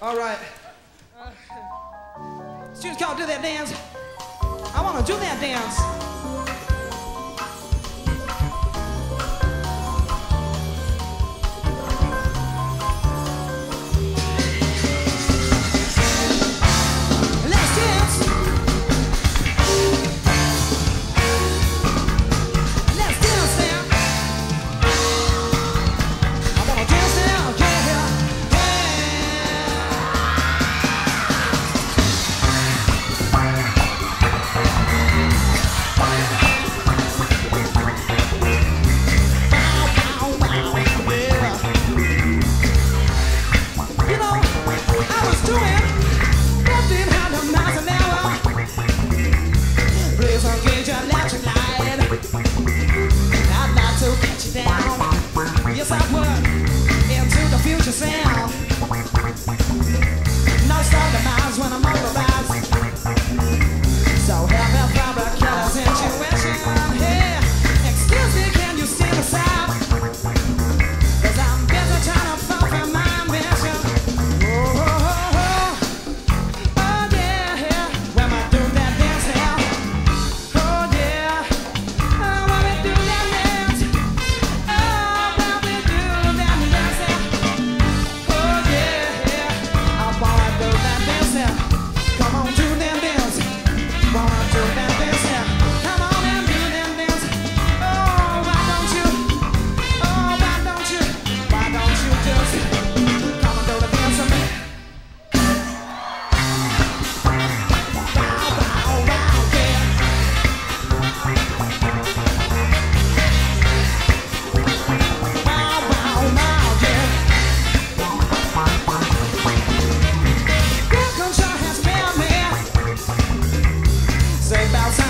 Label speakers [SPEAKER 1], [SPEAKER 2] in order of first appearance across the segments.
[SPEAKER 1] All right. Students, can't do that dance. I want to do that dance.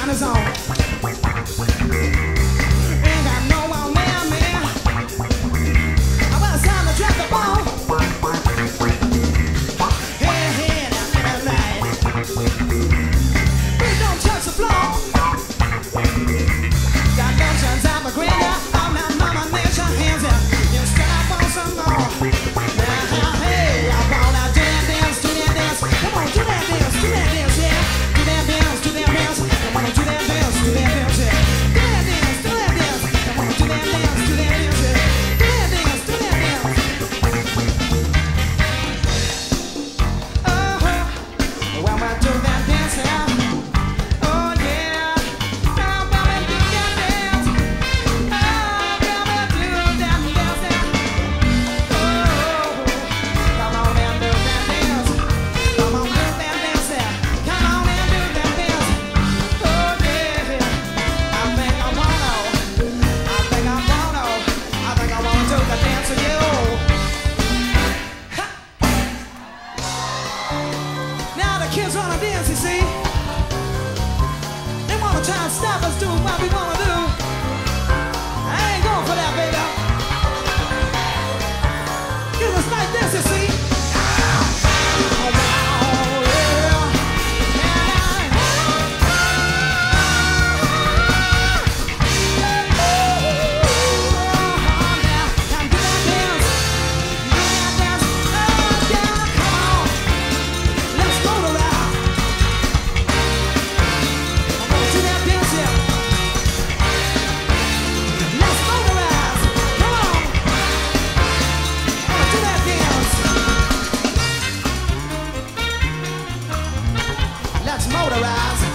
[SPEAKER 1] Amazon. stop us do what we want. motorized.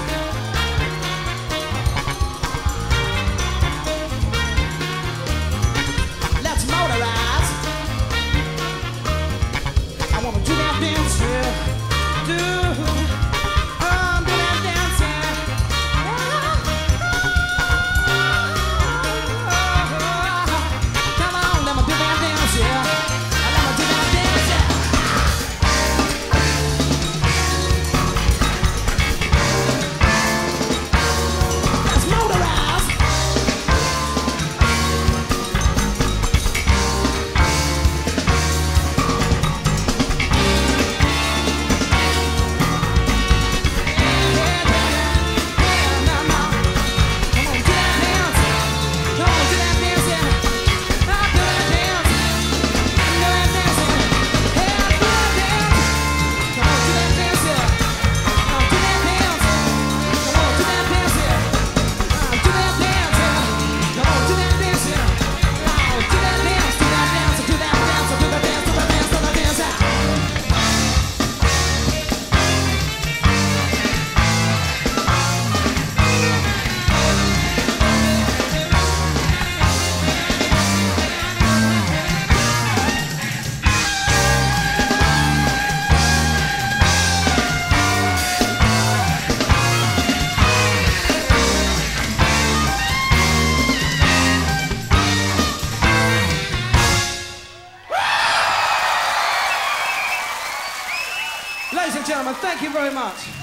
[SPEAKER 1] Ladies and gentlemen, thank you very much.